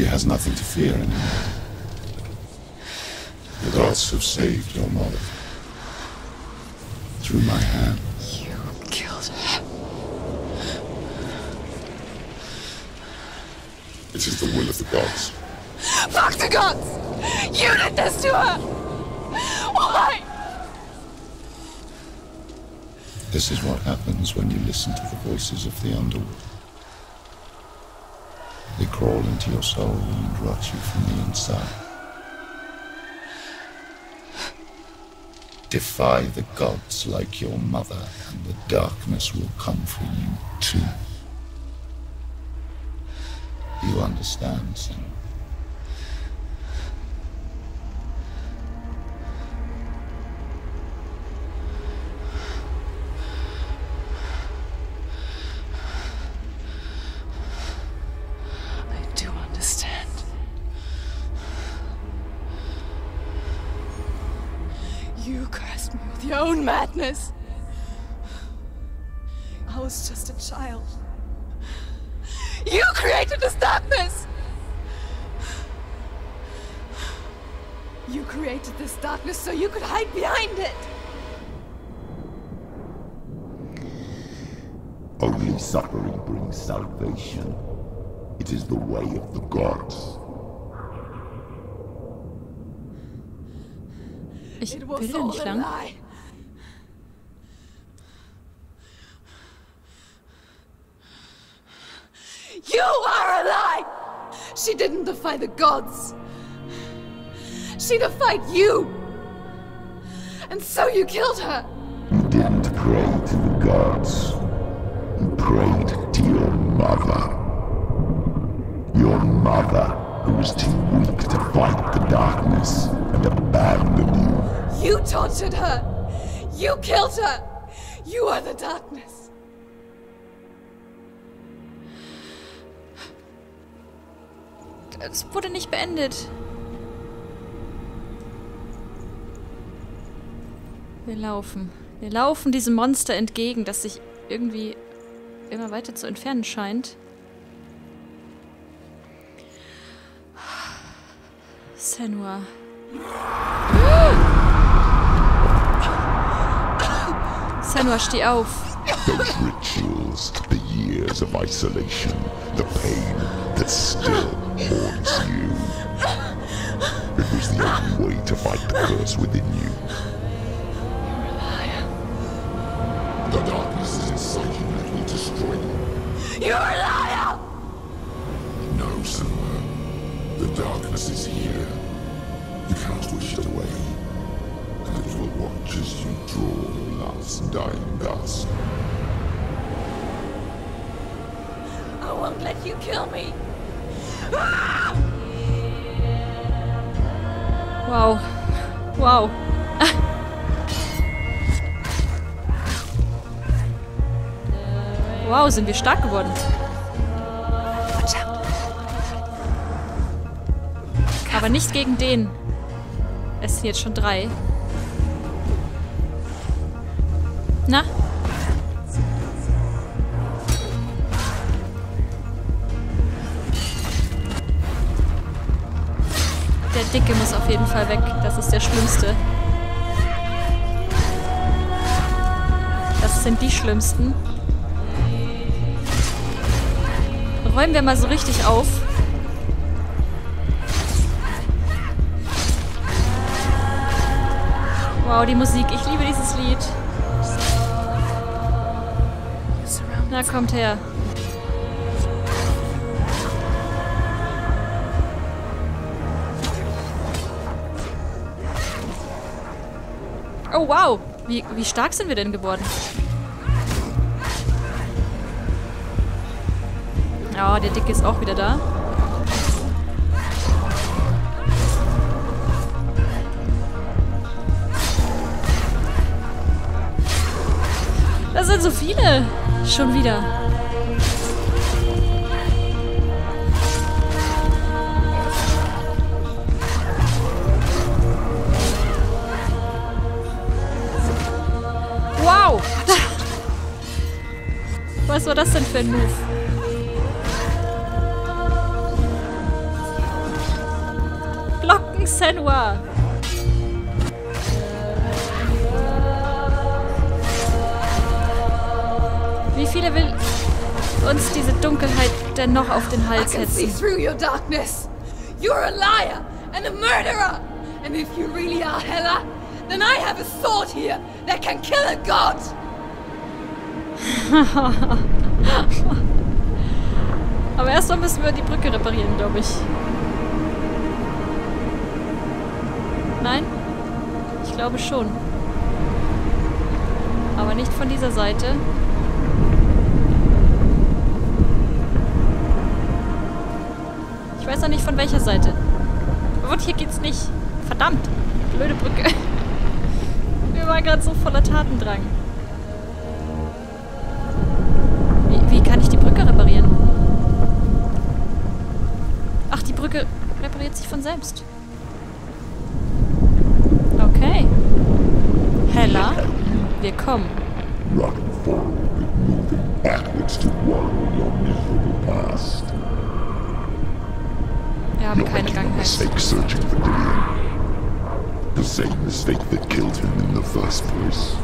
She has nothing to fear anymore. The gods have saved your mother. Through my hand. You killed her. It is the will of the gods. Fuck the gods! You did this to her! Why? This is what happens when you listen to the voices of the underworld. They crawl into your soul and rot you from the inside. Defy the gods like your mother, and the darkness will come for you too. You understand? You created this darkness so you could hide behind it! Only suffering brings salvation. It is the way of the gods. Ich It will was all nicht a lang. lie. You are a lie! She didn't defy the gods. She fight you! And so you killed her! You didn't pray to the gods. You prayed to your mother. Your mother, who was too weak to fight the darkness and abandoned you. You tortured her! You killed her! You are the darkness! Es wurde nicht beendet. Wir laufen. Wir laufen diesem Monster entgegen, das sich irgendwie immer weiter zu entfernen scheint. Senua. Senua, steh auf. Those rituals, the years of isolation, the pain that still haunts you. It was the only way to fight the curse within you. You're a liar! No, Senua. The darkness is here. You can't wish it away. And it will watch as you draw your last dying gasp. I won't let you kill me! Wow. Wow. Wow, sind wir stark geworden. Aber nicht gegen den. Es sind jetzt schon drei. Na? Der Dicke muss auf jeden Fall weg. Das ist der Schlimmste. Das sind die Schlimmsten. Räumen wir mal so richtig auf. Wow, die Musik. Ich liebe dieses Lied. Na, kommt her. Oh, wow. Wie, wie stark sind wir denn geworden? Ja, der Dicke ist auch wieder da. Das sind so viele. Schon wieder. Wow. Was war das denn für ein Move? Senua. Wie viele will uns diese Dunkelheit denn noch auf den Hals hetzen? through your darkness. You're a liar and a murderer. And if you really are Hela, then I have a sword here that can kill a god. Aber erstmal müssen wir die Brücke reparieren, glaube ich. Glaube schon. Aber nicht von dieser Seite. Ich weiß auch nicht von welcher Seite. Und hier geht's nicht. Verdammt. Blöde Brücke. Wir waren gerade so voller Tatendrang. Wie, wie kann ich die Brücke reparieren? Ach, die Brücke repariert sich von selbst. Okay. Hella, wir kommen. Running forward, but moving backwards to wallow in your miserable past. Wir haben You're keine making a mistake searching for Dillian. The same mistake that killed him in the first place.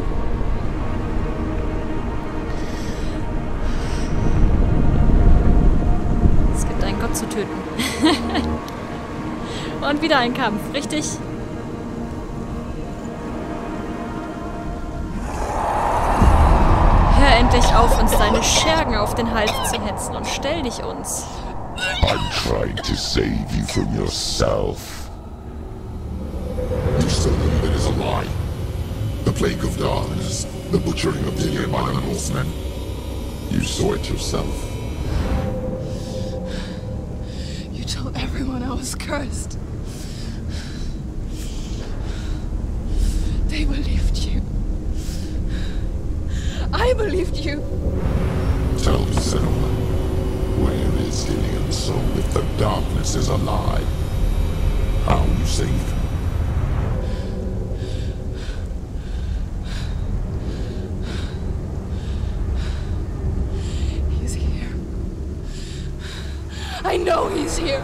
Es gibt einen Gott zu töten. Und wieder ein Kampf, richtig? Deine Schergen auf den Hals zu hetzen und stell dich uns. I'm trying to save you from yourself. You still believe it is a lie. The plague of darkness, the butchering of Dillian by the Northmen. You saw it yourself. You told everyone I was cursed. They believed you. I believed you. Darkness is a lie? How you saved him? He's here. I know he's here.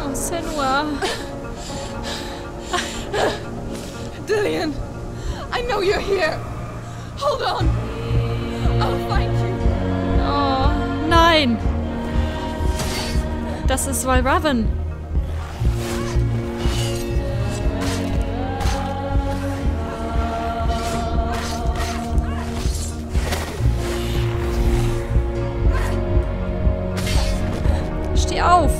Oh, Senua. Dillian, I know you're here. Hold on. I'll find you. Oh, nein. Das ist Valraven. Steh auf.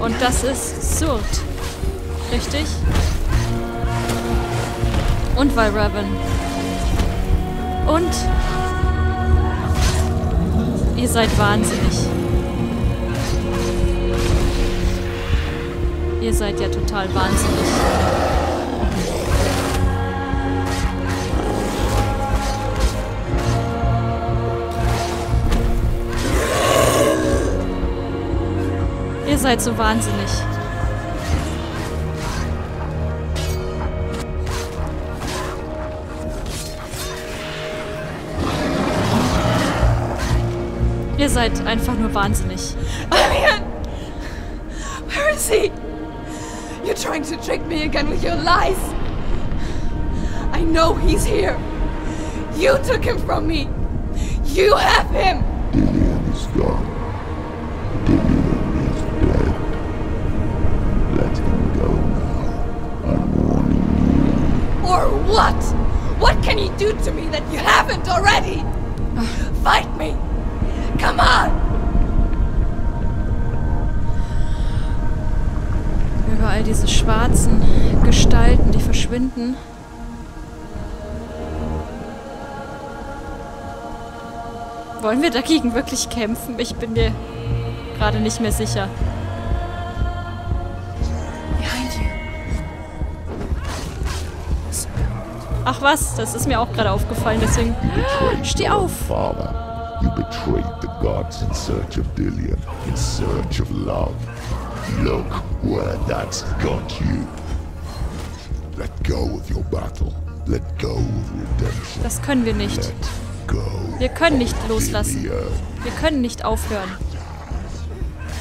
Und das ist Surt. Richtig? Und Valraven. Und ihr seid wahnsinnig. Ihr seid ja total wahnsinnig. Ihr seid so wahnsinnig. Ihr seid einfach nur wahnsinnig. Vivian! Where is he? You're trying to trick me again with your lies! I know he's here! You took him from me! You have him! Dillian is gone. Dillian is dead. Let him go now. I'm warning you. Or what? What can he do to me that you haven't already? Fight me! Come on! Überall diese schwarzen Gestalten, die verschwinden. Wollen wir dagegen wirklich kämpfen? Ich bin mir gerade nicht mehr sicher. Behind you. Ach was, das ist mir auch gerade aufgefallen, deswegen... Steh auf! You betrayed the gods in search of Dillion, in search of love. Look where that's got you. Let go of your battle. Let go of redemption. Das können wir nicht. Wir können nicht loslassen. Wir können nicht aufhören.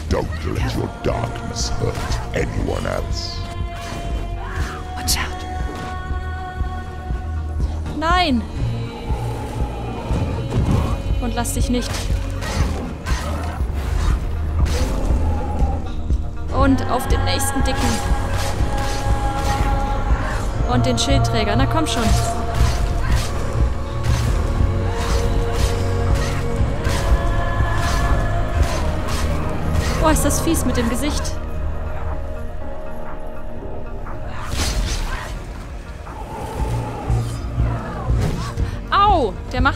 Don't let your darkness hurt anyone else. Watch out. Nein! Und lass dich nicht. Und auf den nächsten Dicken. Und den Schildträger. Na komm schon. Boah, ist das fies mit dem Gesicht.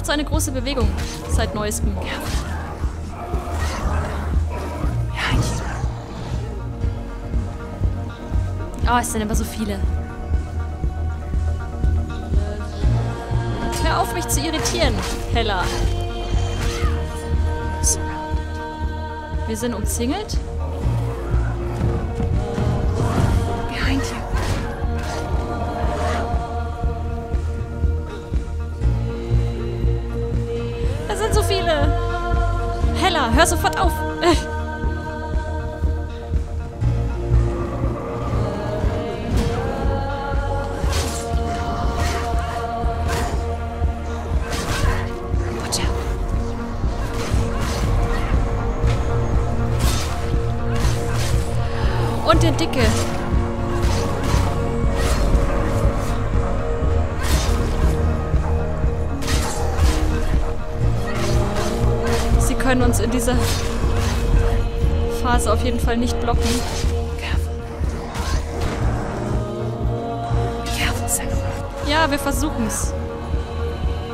So eine große Bewegung seit neuestem. You. Oh, es sind immer so viele. Hör auf, mich zu irritieren, Hella. Wir sind umzingelt? Sofort auf. Fall nicht blocken. Ja, wir versuchen's.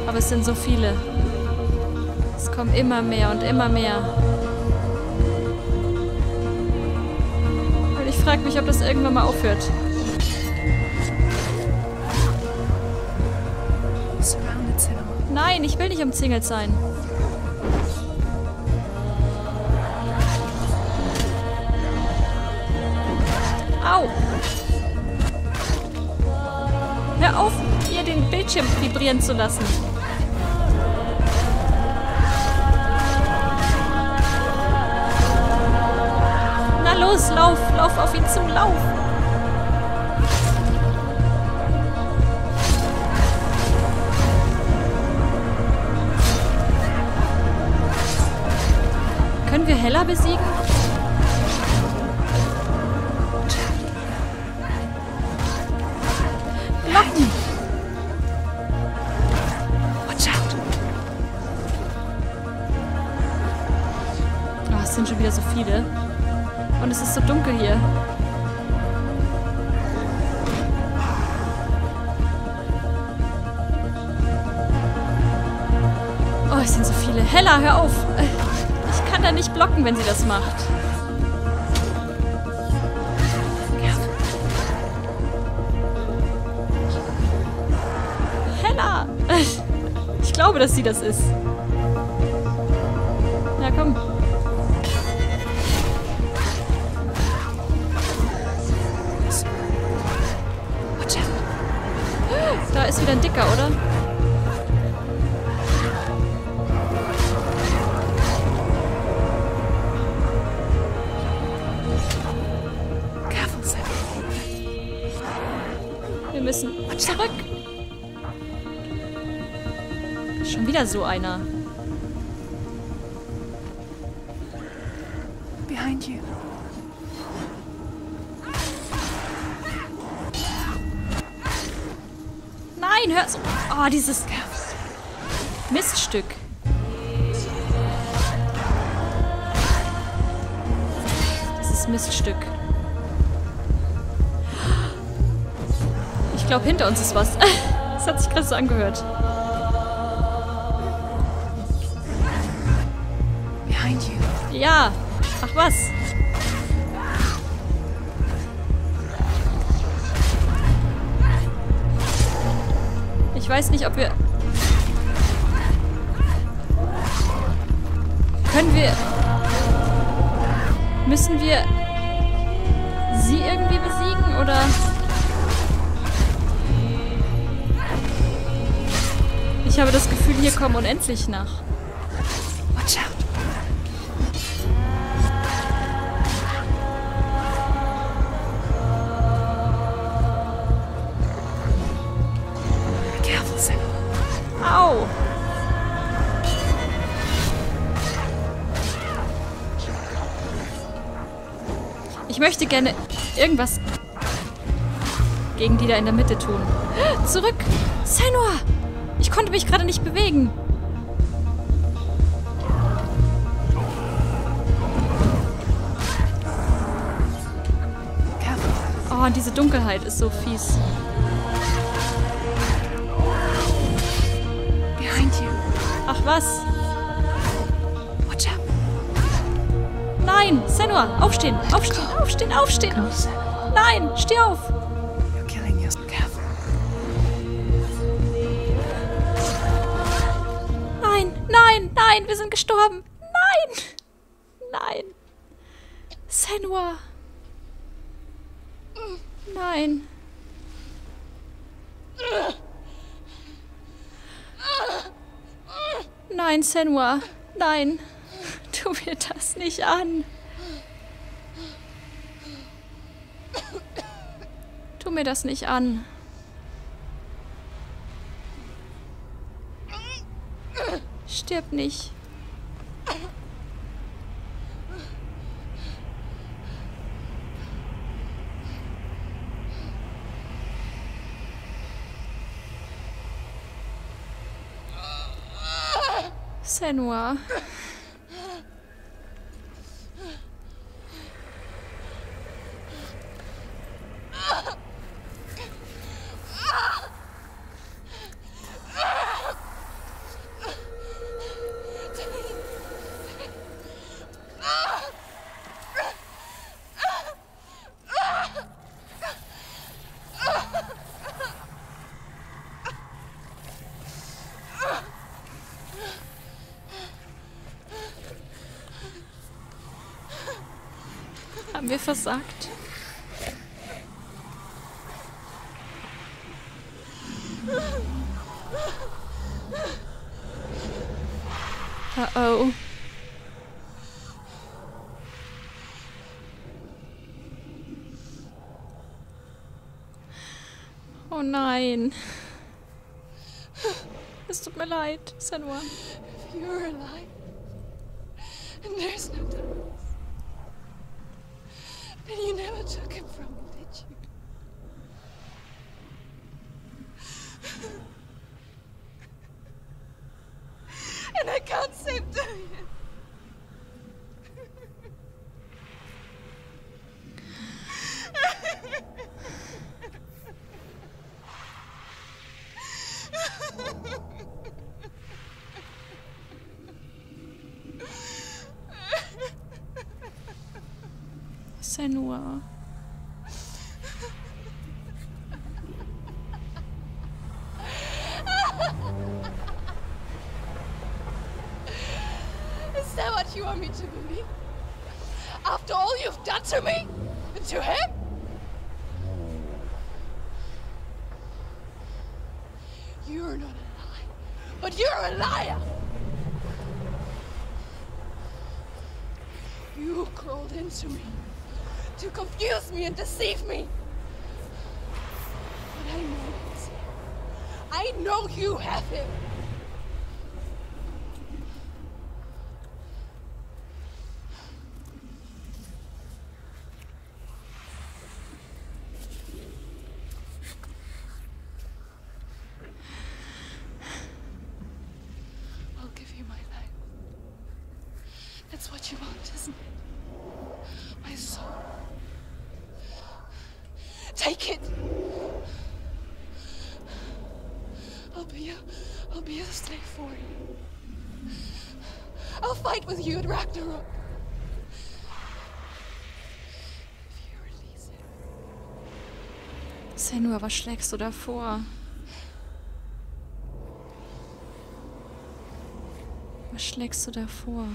Aber es sind so viele. Es kommen immer mehr und immer mehr. Und ich frage mich, ob das irgendwann mal aufhört. Nein, ich will nicht umzingelt sein. Au! Hör auf, hier den Bildschirm vibrieren zu lassen. Na los, lauf, lauf auf ihn zu, lauf! Können wir Hella besiegen? Viele. Und es ist so dunkel hier. Oh, es sind so viele. Hella, hör auf! Ich kann da nicht blocken, wenn sie das macht. Hella! Ich glaube, dass sie das ist. Wieder ein Dicker, oder? Wir müssen zurück. Schon wieder so einer. Dieses Miststück. Dieses Miststück. Ich glaube, hinter uns ist was. Das hat sich gerade so angehört. Behind you. Ja. Ach was. Ich weiß nicht, ob wir... Können wir... Müssen wir sie irgendwie besiegen oder... Ich habe das Gefühl, hier kommen unendlich nach. Ich möchte gerne irgendwas gegen die da in der Mitte tun. Zurück! Senua! Ich konnte mich gerade nicht bewegen. Oh, und diese Dunkelheit ist so fies. Behind you. Ach was? Nein! Senua! Aufstehen! Aufstehen! Aufstehen! Aufstehen! Nein! Steh auf! Nein! Nein! Nein! Wir sind gestorben! Nein! Nein! Senua! Nein! Nein, Senua! Nein! Tu mir das nicht an! Mir das nicht an! Stirb nicht! Senua. Haben wir versagt? Uh oh. Oh nein. Es tut mir leid, Senua. You're alive. And there's no darkness. You never took him from me, did you? and I can't save Darian. Senua. Is that what you want me to believe? After all you've done to me? And to him? You're not a lie, but you're a liar! You crawled into me to confuse me and deceive me. But I know here. I know you have him. Senua, was schlägst du da vor? Was schlägst du da vor?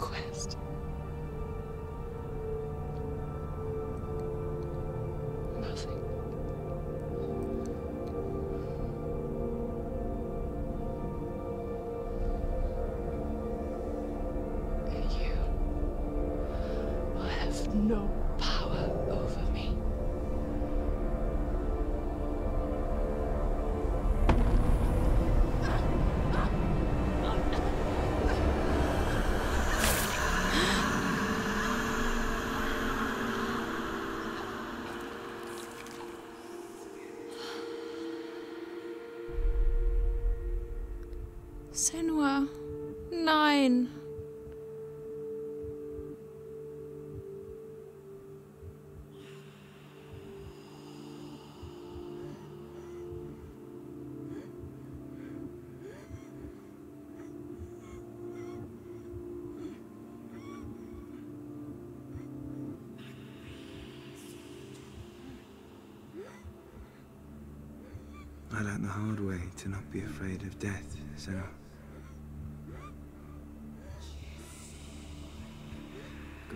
Quest. Senua. Nein. I learned the hard way to not be afraid of death, Sarah.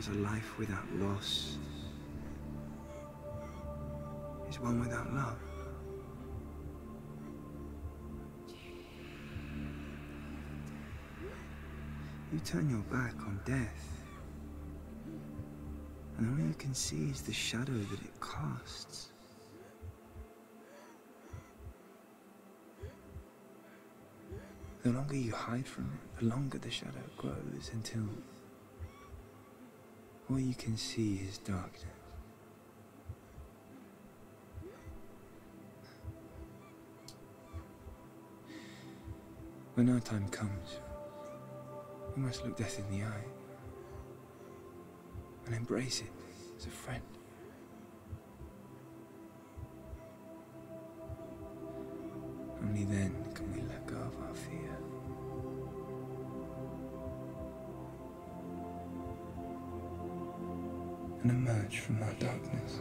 A life without loss is one without love. You turn your back on death, and all you can see is the shadow that it casts. The longer you hide from it, the longer the shadow grows until all you can see is darkness. When our time comes, we must look death in the eye and embrace it as a friend. Only then And emerge from our darkness.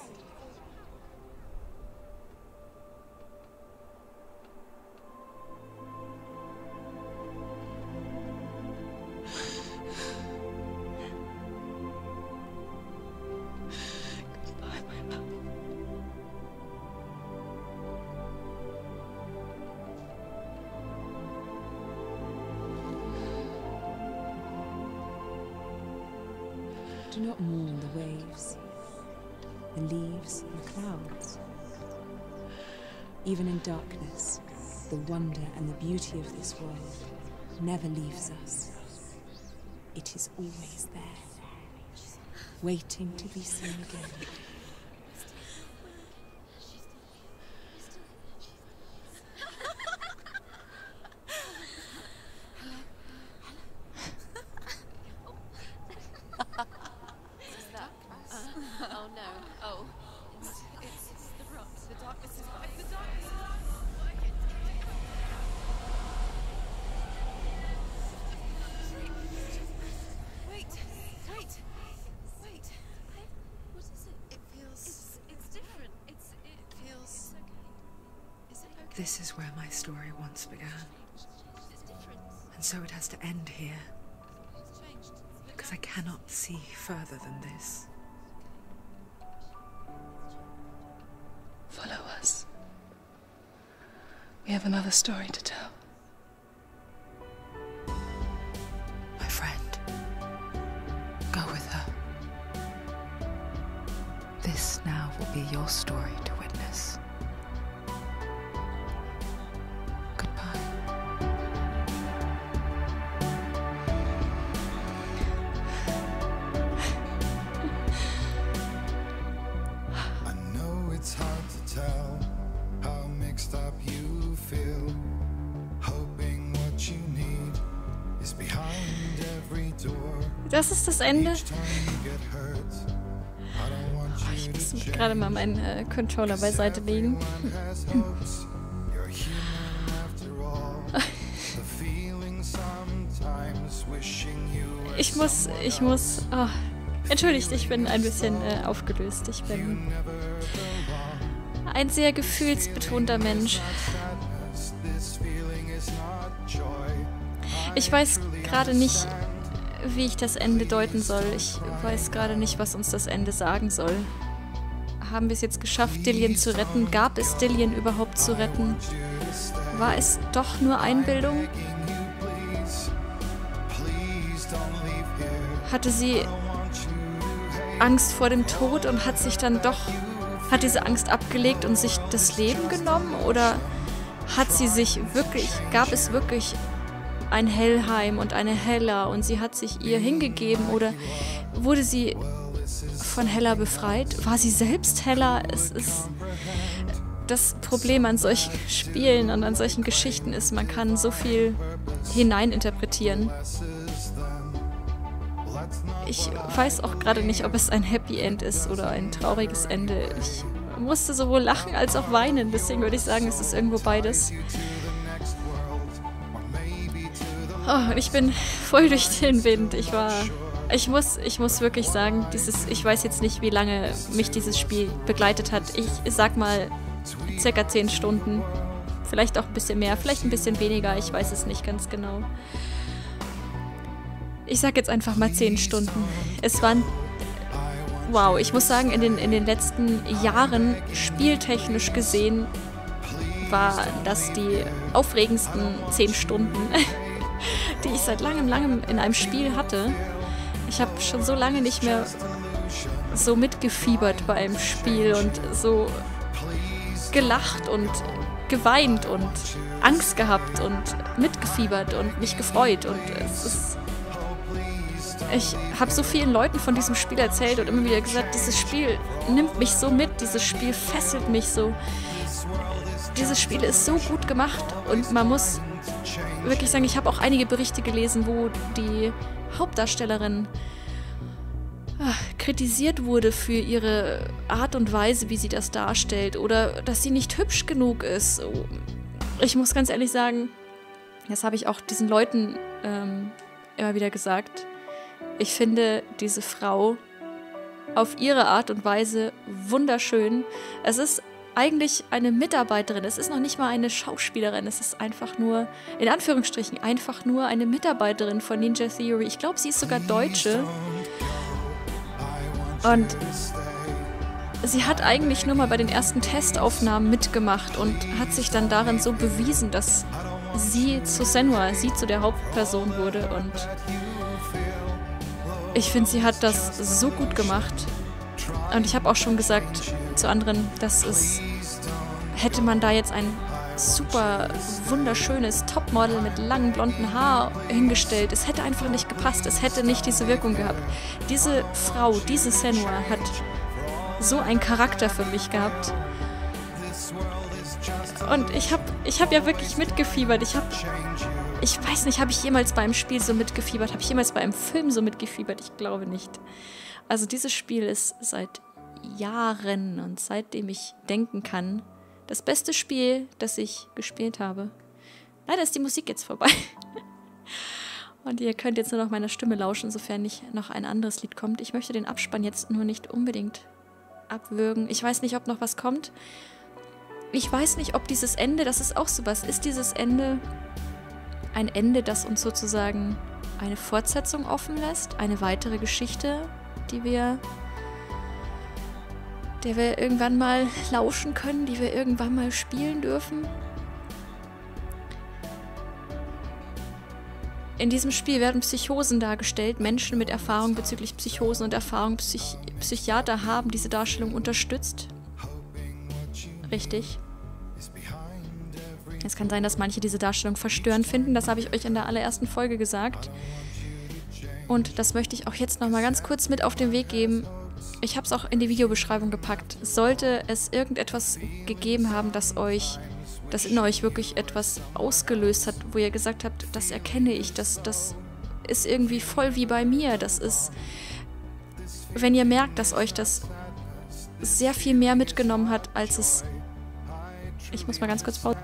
World never leaves us. It is always there, waiting to be seen again. Oh no. Oh. It's, it's the rocks. The darkness is back. The darkness is Wait. Wait. Wait. What is it? It feels. It's, it's different. It's. It feels. Is it okay? This is where my story once began, and so it has to end here, because I cannot see further than this. Follow us. We have another story to tell. Das ist das Ende. Want Ich muss gerade mal meinen äh, Controller beiseite legen. Ich muss, ich muss. Oh, entschuldigt, ich bin ein bisschen äh, aufgelöst. Ich bin ein sehr gefühlsbetonter Mensch. Ich weiß gerade nicht, wie ich das Ende deuten soll. Ich weiß gerade nicht, was uns das Ende sagen soll. Haben wir es jetzt geschafft, Dillian zu retten? Gab es Dillian überhaupt zu retten? War es doch nur Einbildung? Hatte sie Angst vor dem Tod und hat sich dann doch, hat diese Angst abgelegt und sich das Leben genommen? Oder hat sie sich wirklich, gab es wirklich ein Helheim und eine Hella und sie hat sich ihr hingegeben oder wurde sie von Hella befreit? War sie selbst Hella? Es ist das Problem an solchen Spielen und an solchen Geschichten ist, man kann so viel hineininterpretieren. Ich weiß auch gerade nicht, ob es ein Happy End ist oder ein trauriges Ende. Ich musste sowohl lachen als auch weinen, deswegen würde ich sagen, es ist irgendwo beides. Oh, ich bin voll durch den Wind. Ich war. Ich muss, ich muss wirklich sagen, dieses, ich weiß jetzt nicht, wie lange mich dieses Spiel begleitet hat. Ich sag mal circa 10 Stunden. Vielleicht auch ein bisschen mehr, vielleicht ein bisschen weniger, ich weiß es nicht ganz genau. Ich sag jetzt einfach mal 10 Stunden. Es waren. Wow, ich muss sagen, in den, in den letzten Jahren, spieltechnisch gesehen, war das die aufregendsten 10 Stunden, die ich seit langem, langem in einem Spiel hatte. Ich habe schon so lange nicht mehr so mitgefiebert bei einem Spiel und so gelacht und geweint und Angst gehabt und mitgefiebert und mich gefreut und es ist ich habe so vielen Leuten von diesem Spiel erzählt und immer wieder gesagt, dieses Spiel nimmt mich so mit, dieses Spiel fesselt mich so. Dieses Spiel ist so gut gemacht und man muss wirklich sagen, ich habe auch einige Berichte gelesen, wo die Hauptdarstellerin ah, kritisiert wurde für ihre Art und Weise, wie sie das darstellt oder dass sie nicht hübsch genug ist. Ich muss ganz ehrlich sagen, das habe ich auch diesen Leuten ähm, immer wieder gesagt. Ich finde diese Frau auf ihre Art und Weise wunderschön. Es ist eigentlich eine Mitarbeiterin. Es ist noch nicht mal eine Schauspielerin. Es ist einfach nur, in Anführungsstrichen, einfach nur eine Mitarbeiterin von Ninja Theory. Ich glaube, sie ist sogar Deutsche. Und sie hat eigentlich nur mal bei den ersten Testaufnahmen mitgemacht und hat sich dann darin so bewiesen, dass sie zu Senua, sie zu der Hauptperson wurde. Und ich finde, sie hat das so gut gemacht. Und ich habe auch schon gesagt zu anderen, dass es, hätte man da jetzt ein super wunderschönes Topmodel mit langem blonden Haar hingestellt, es hätte einfach nicht gepasst, es hätte nicht diese Wirkung gehabt. Diese Frau, diese Senua hat so einen Charakter für mich gehabt. Und ich habe ich hab ja wirklich mitgefiebert. Ich habe, ich weiß nicht, habe ich jemals beim Spiel so mitgefiebert? Habe ich jemals bei einem Film so mitgefiebert? Ich glaube nicht. Also dieses Spiel ist seit Jahren und seitdem ich denken kann, das beste Spiel, das ich gespielt habe. Leider ist die Musik jetzt vorbei. Und ihr könnt jetzt nur noch meiner Stimme lauschen, sofern nicht noch ein anderes Lied kommt. Ich möchte den Abspann jetzt nur nicht unbedingt abwürgen. Ich weiß nicht, ob noch was kommt. Ich weiß nicht, ob dieses Ende, das ist auch sowas, ist dieses Ende ein Ende, das uns sozusagen eine Fortsetzung offen lässt, eine weitere Geschichte, die wir der wir irgendwann mal lauschen können, die wir irgendwann mal spielen dürfen. In diesem Spiel werden Psychosen dargestellt. Menschen mit Erfahrung bezüglich Psychosen und Erfahrung Psych Psychiater haben diese Darstellung unterstützt. Richtig. Es kann sein, dass manche diese Darstellung verstörend finden. Das habe ich euch in der allerersten Folge gesagt. Und das möchte ich auch jetzt nochmal ganz kurz mit auf den Weg geben. Ich habe es auch in die Videobeschreibung gepackt. Sollte es irgendetwas gegeben haben, das euch, das in euch wirklich etwas ausgelöst hat, wo ihr gesagt habt, das erkenne ich, das, das ist irgendwie voll wie bei mir. Das ist, wenn ihr merkt, dass euch das sehr viel mehr mitgenommen hat, als es. Ich muss mal ganz kurz pausieren.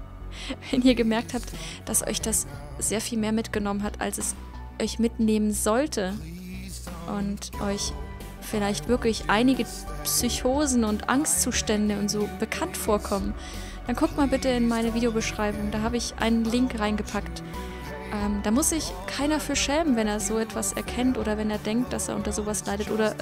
Wenn ihr gemerkt habt, dass euch das sehr viel mehr mitgenommen hat, als es euch mitnehmen sollte und euch vielleicht wirklich einige Psychosen und Angstzustände und so bekannt vorkommen, dann guckt mal bitte in meine Videobeschreibung. Da habe ich einen Link reingepackt. Ähm, da muss sich keiner für schämen, wenn er so etwas erkennt oder wenn er denkt, dass er unter sowas leidet oder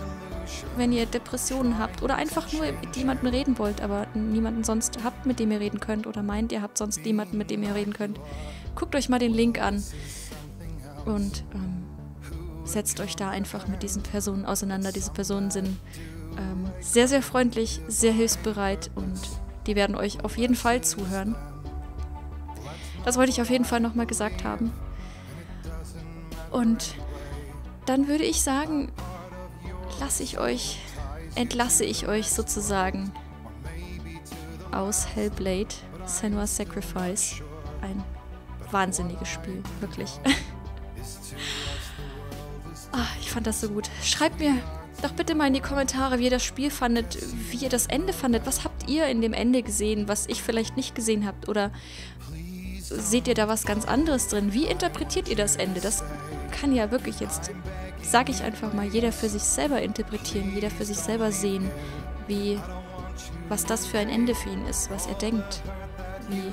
wenn ihr Depressionen habt oder einfach nur mit jemandem reden wollt, aber niemanden sonst habt, mit dem ihr reden könnt oder meint, ihr habt sonst niemanden, mit dem ihr reden könnt. Guckt euch mal den Link an und ähm, setzt euch da einfach mit diesen Personen auseinander. Diese Personen sind ähm, sehr, sehr freundlich, sehr hilfsbereit und die werden euch auf jeden Fall zuhören. Das wollte ich auf jeden Fall nochmal gesagt haben. Und dann würde ich sagen, lasse ich euch, entlasse ich euch sozusagen aus Hellblade, Senua's Sacrifice. Ein wahnsinniges Spiel, wirklich. Ah, ich fand das so gut. Schreibt mir doch bitte mal in die Kommentare, wie ihr das Spiel fandet, wie ihr das Ende fandet. Was habt ihr in dem Ende gesehen, was ich vielleicht nicht gesehen habt? Oder seht ihr da was ganz anderes drin? Wie interpretiert ihr das Ende? Das kann ja wirklich jetzt, sage ich einfach mal, jeder für sich selber interpretieren, jeder für sich selber sehen, wie, was das für ein Ende für ihn ist, was er denkt, wie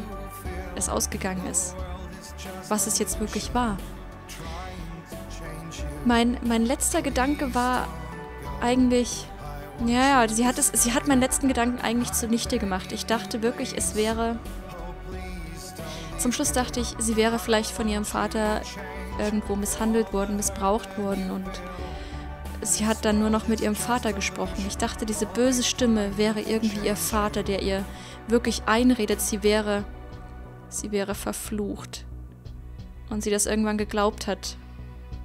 es ausgegangen ist, was es jetzt wirklich war. Mein, mein letzter Gedanke war eigentlich. Ja, ja, sie hat, es, sie hat meinen letzten Gedanken eigentlich zunichte gemacht. Ich dachte wirklich, es wäre. Zum Schluss dachte ich, sie wäre vielleicht von ihrem Vater irgendwo misshandelt worden, missbraucht worden und sie hat dann nur noch mit ihrem Vater gesprochen. Ich dachte, diese böse Stimme wäre irgendwie ihr Vater, der ihr wirklich einredet, sie wäre. sie wäre verflucht. Und sie das irgendwann geglaubt hat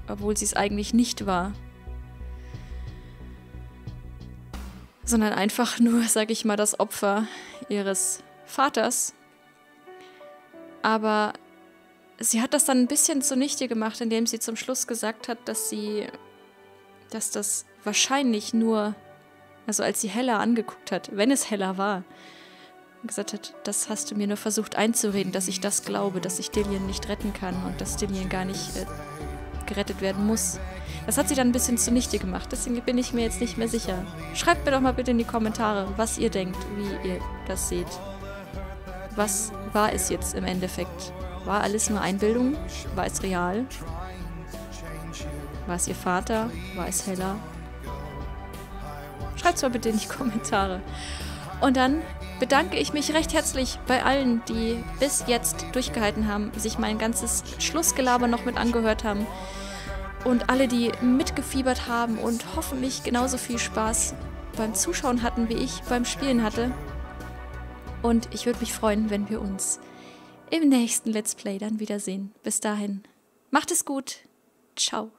obwohl sie es eigentlich nicht war. Sondern einfach nur, sag ich mal, das Opfer ihres Vaters. Aber sie hat das dann ein bisschen zunichte gemacht, indem sie zum Schluss gesagt hat, dass sie, dass das wahrscheinlich nur, also als sie Hella angeguckt hat, wenn es Hella war, gesagt hat, das hast du mir nur versucht einzureden, dass ich das glaube, dass ich Dillian nicht retten kann und dass Dillian gar nicht äh, gerettet werden muss. Das hat sie dann ein bisschen zunichte gemacht, deswegen bin ich mir jetzt nicht mehr sicher. Schreibt mir doch mal bitte in die Kommentare, was ihr denkt, wie ihr das seht. Was war es jetzt im Endeffekt? War alles nur Einbildung? War es real? War es ihr Vater? War es Hella? Schreibt es mal bitte in die Kommentare. Und dann bedanke ich mich recht herzlich bei allen, die bis jetzt durchgehalten haben, sich mein ganzes Schlussgelaber noch mit angehört haben und alle, die mitgefiebert haben und hoffentlich genauso viel Spaß beim Zuschauen hatten, wie ich beim Spielen hatte. Und ich würde mich freuen, wenn wir uns im nächsten Let's Play dann wiedersehen. Bis dahin, macht es gut. Ciao.